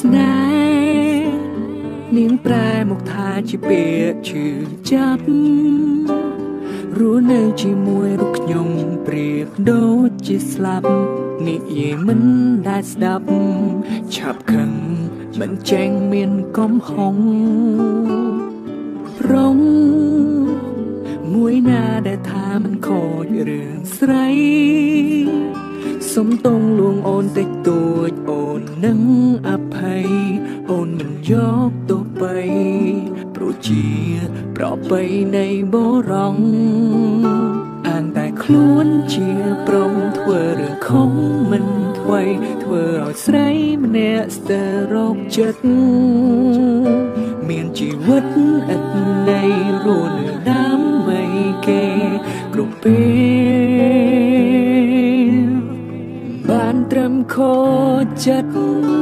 ស្នេហ៍នាងប្រែមកថាជាពាក្យឈឺចាប់រស់នៅជាមួយរូបខ្ញុំព្រៀបដូចជាស្លាប់និយាយមិនដែលស្ដាប់ឆាប់ខឹងមិនចែងមានកំហុងរងមួយណាដែលថាមិនខូចរឿងស្រីសុំតងលួងអូនតិចតួច ប្របីនៃបរងអានតែខ្លួនជាព្រមធ្វើរឿងខំមិនថ្មីធ្វើឲ្យស្រីម្នាក់ស្ទើររោគចិត្តមានជីវិតឥតន័យរស់នៅដើម្បីគេគ្រប់ពេលបានត្រឹមខូចចិត្ត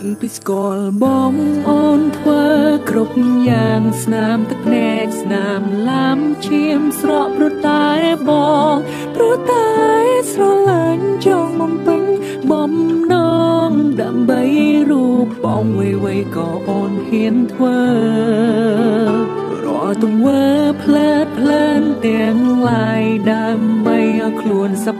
តាំងពីស្គាល់បងអូនធ្វើគ្រប់យ៉ាងស្នាមទឹកភ្នែកស្នាមឡាំឈាមស្រក់ព្រោះតែបងព្រោះតែស្រឡាញ់ចង់បំពេញបំណងដើម្បីរូបបងវ័យវ័យក៏អូនហ៊ានធ្វើរាល់ទង្វើផ្លែតផ្លែនទាំងឡាយដើម្បីឲ្យខ្លួនសប្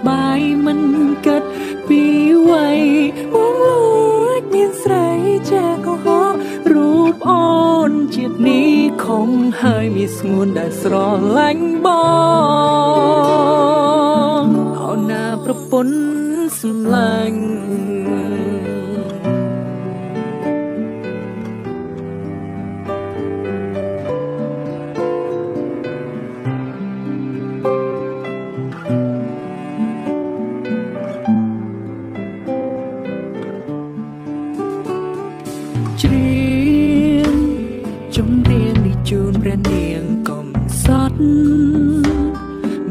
នេះខំហើយមានស្ងួនដែលស្រឡាញ់បងអោណាប្រពន្ធសម្លាញ់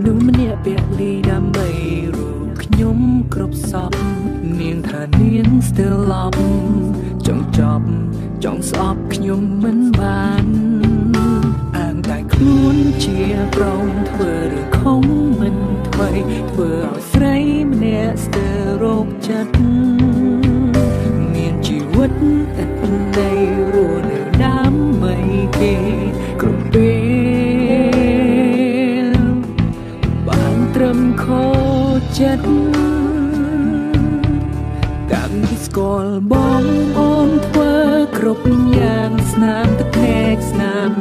នោះម្នាក់ពលីដើម្បីរូបខ្ញុំគ្រប់សពនាងថានាងស្ទើរឡប់ចង់ចប់ចង់ស្អប់ខ្ញុំមិនបានអានតែខ្លួនជាប្រងធ្វើរឿងខំមិនថ្មីធ្វើឲ្យស្រីម្នាក់ស្ទើររោគចិត្ត ចចិត្តតាំងពីស្គាល់បងអូនធ្វើគ្រប់យ៉ាងស្នាមទឹកភ្នែកស្នាម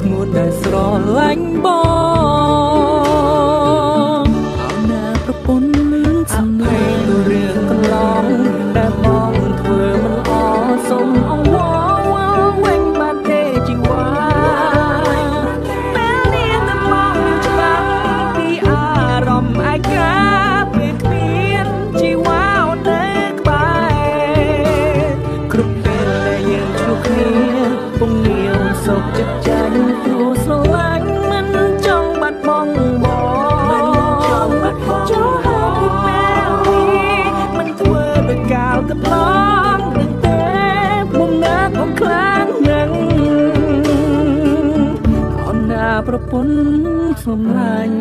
ស្ងួនដែលស្រឡាញ់បង ប្រពន្ធសំឡាញ់